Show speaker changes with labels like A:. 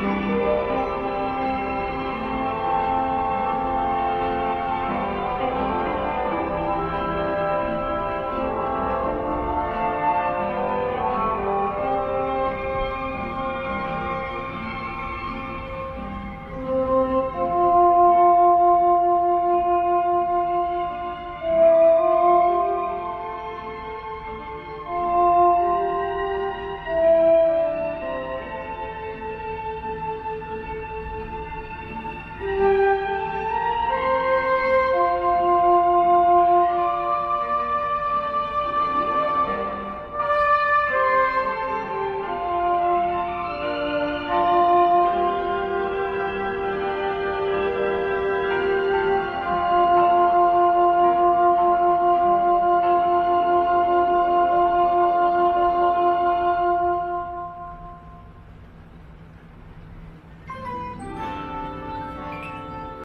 A: Bye.